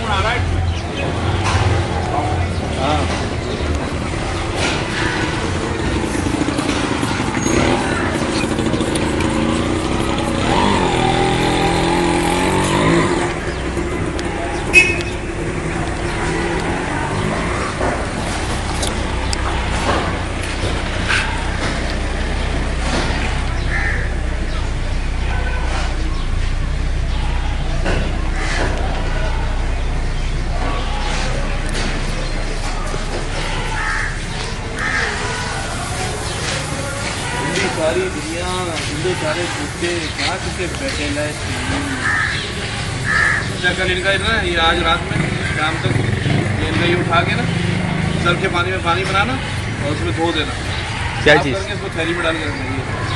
Monará सारी दुनिया हिंदू सारे कुत्ते क्या किसे बैठे लाए अच्छा कल इनका ना ये आज रात में शाम तक ये इनका ये उठा के ना सर के पानी में पानी बनाना और उसमें धो देना। क्या चीज़? इसको थैली में डाल के रखना ये